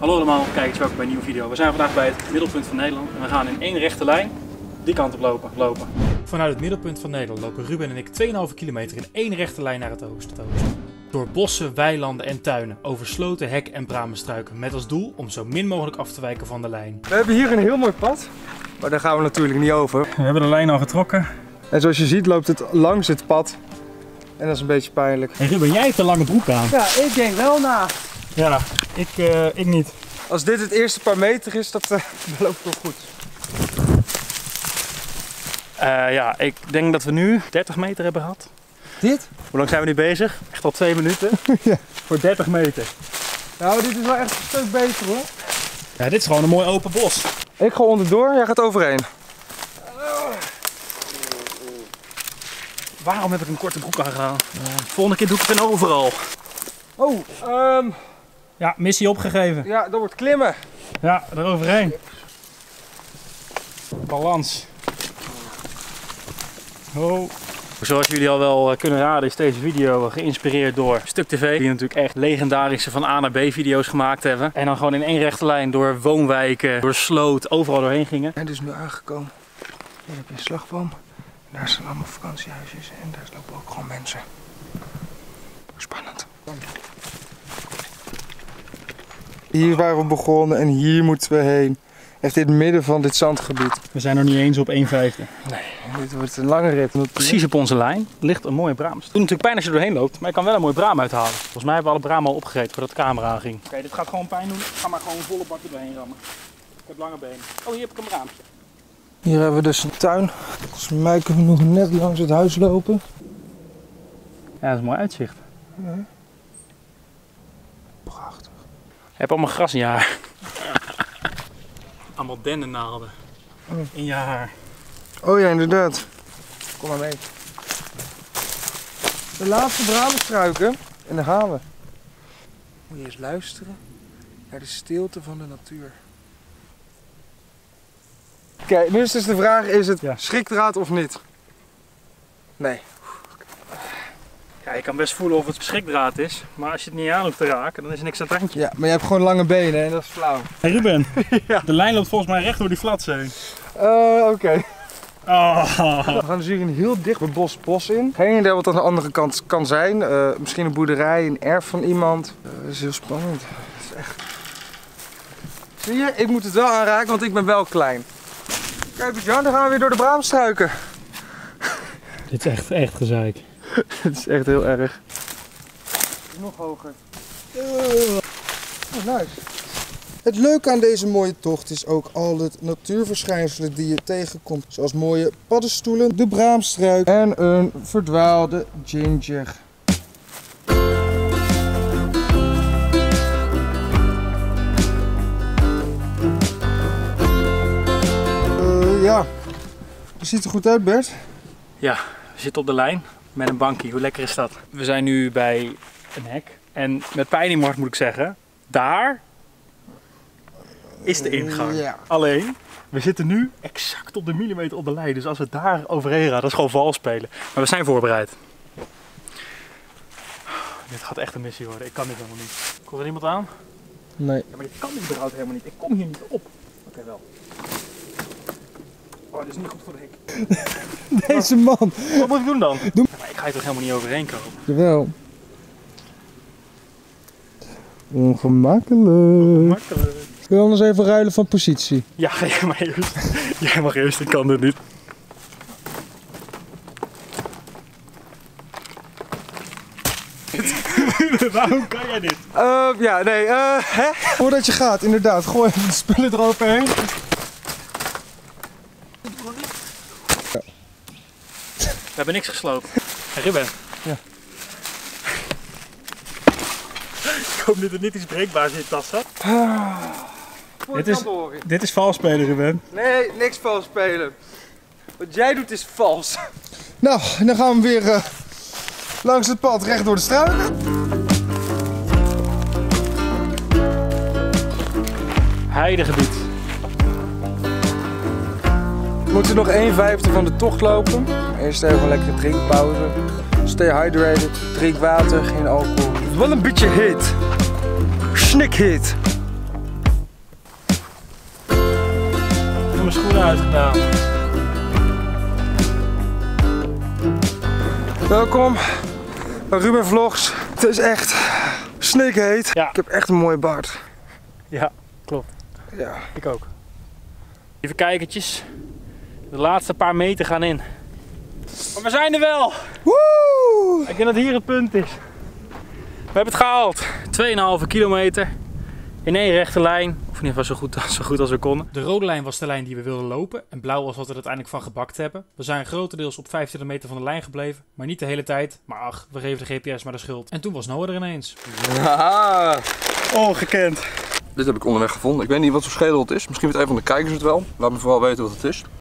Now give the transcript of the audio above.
Hallo allemaal, kijkers, welkom bij een nieuwe video. We zijn vandaag bij het middelpunt van Nederland en we gaan in één rechte lijn die kant op lopen. lopen. Vanuit het middelpunt van Nederland lopen Ruben en ik 2,5 kilometer in één rechte lijn naar het oosten. Door bossen, weilanden en tuinen, over sloten, hek en bramenstruiken. Met als doel om zo min mogelijk af te wijken van de lijn. We hebben hier een heel mooi pad, maar daar gaan we natuurlijk niet over. We hebben de lijn al getrokken. En zoals je ziet loopt het langs het pad. En dat is een beetje pijnlijk. Hey Ruben, jij hebt een lange broek aan. Ja, ik denk wel na. Ja, ik, eh, ik niet. Als dit het eerste paar meter is, dat, uh, loopt wel goed. Uh, ja, ik denk dat we nu 30 meter hebben gehad. Dit? Hoe lang zijn we nu bezig? Echt al twee minuten. ja. Voor 30 meter. Nou, dit is wel echt een stuk beter hoor. Ja, dit is gewoon een mooi open bos. Ik ga onderdoor, jij gaat overheen. Waarom heb ik een korte broek aangedaan? Uh, volgende keer doe ik het dan overal. Oh, um... Ja, missie opgegeven. Ja, dat wordt klimmen. Ja, eroverheen. Balans. Oh. Zoals jullie al wel eh, kunnen raden is deze video geïnspireerd door Stuk TV. Die natuurlijk echt legendarische van A naar B video's gemaakt hebben. En dan gewoon in één rechte lijn door woonwijken, door sloot, overal doorheen gingen. En dus nu aangekomen. Hier heb je een slagboom. Daar staan allemaal vakantiehuisjes en daar lopen ook gewoon mensen. Spannend. Hier waren we begonnen en hier moeten we heen. Echt in het midden van dit zandgebied. We zijn nog niet eens op 1 vijfde. Nee, dit wordt een lange rit. Precies op onze lijn ligt een mooie braam. Het doet natuurlijk pijn als je er doorheen loopt, maar je kan wel een mooie braam uithalen. Volgens mij hebben we alle braam al opgegeten voordat de camera aanging. Oké, okay, dit gaat gewoon pijn doen. Ga maar gewoon volle bak er doorheen rammen. Ik heb lange benen. Oh, hier heb ik een braampje. Hier hebben we dus een tuin. Volgens mij kunnen we nog net langs het huis lopen. Ja, dat is een mooi uitzicht. Ja. Je hebt allemaal gras in je haar. allemaal dennennaalden oh. in je haar. Oh ja, inderdaad. Kom maar mee. De laatste bramenstruiken en daar gaan we. Moet je eens luisteren naar de stilte van de natuur. Kijk, nu is dus de vraag, is het Ja. schrikdraad of niet? Nee. Ja, je kan best voelen of het schrikdraad is, maar als je het niet aan hoeft te raken, dan is er niks aan het randje. Ja, maar je hebt gewoon lange benen en dat is flauw. Hey Ruben, Ja. de lijn loopt volgens mij recht door die flatzee. Eh, oké. Oh. We gaan dus hier een heel dicht bos bos in. Geen idee wat aan de andere kant kan zijn. Eh, misschien een boerderij, een erf van iemand. Eh, dat is heel spannend. Het is echt... Zie je, ik moet het wel aanraken, want ik ben wel klein. Kijk, Jan, dan gaan we weer door de braamstruiken. Dit is echt, echt gezeik. Het is echt heel erg. Nog hoger. Oh, nice. Het leuke aan deze mooie tocht is ook al het natuurverschijnselen die je tegenkomt. Zoals mooie paddenstoelen, de braamstruik en een verdwaalde ginger. Eh, ja, het ziet er goed uit Bert. Ja, we zitten op de lijn met een bankje. Hoe lekker is dat? We zijn nu bij een hek. En met pijn in mijn hart moet ik zeggen, daar is de ingang. Ja. Alleen, we zitten nu exact op de millimeter op de lijn. Dus als we daar overheen gaan, dat is gewoon vals spelen. Maar we zijn voorbereid. Dit gaat echt een missie worden. Ik kan dit helemaal niet. Komt er iemand aan? Nee. Ja, maar dit kan überhaupt helemaal niet. Ik kom hier niet op. Oké, wel. Oh, dit is niet goed voor de hek. Deze man. Wat moet ik doen dan? Doe- ga hier toch helemaal niet overheen komen? Jawel. Ongemakkelijk. Makkelijk. Kun je anders even ruilen van positie? Ja, jij mag eerst. Jij mag eerst, ik kan dit niet. Waarom kan jij dit? Eh, ja, nee, eh, hè? Voordat je gaat, inderdaad, gooi even de spullen eroverheen. We hebben niks gesloopt. Ruben. Ja. Ik hoop dat er niet iets breekbaars in je tas zat. Dit is- Dit is vals spelen, Ruben. Nee, niks vals spelen. Wat jij doet is vals. Nou, dan gaan we weer eh, langs het pad recht door de struiken. Heidegebied. We moeten nog 1 vijfde van de tocht lopen. Eerst even lekker drinkpauze. Stay hydrated, drink water, geen alcohol. Wel een beetje hit. Snik hit. Ik heb mijn schoenen uitgedaan. Welkom bij Ruben Vlogs. Het is echt snikheet. Ja. Ik heb echt een mooie baard. Ja, klopt. Ja. Ik ook. Even kijkertjes. De laatste paar meter gaan in. Maar we zijn er wel! Woe! Ik denk dat hier het punt is. We hebben het gehaald. 2,5 kilometer. In één rechte lijn. Of in ieder geval zo goed, zo goed als we konden. De rode lijn was de lijn die we wilden lopen. En blauw was wat we er uiteindelijk van gebakt hebben. We zijn grotendeels op 25 meter van de lijn gebleven. Maar niet de hele tijd. Maar ach, we geven de GPS maar de schuld. En toen was Noah er ineens. Haha, Ongekend. dit heb ik onderweg gevonden. Ik weet niet wat voor schedel het is. Misschien weet een van de kijkers het wel. Laat me vooral weten wat het is.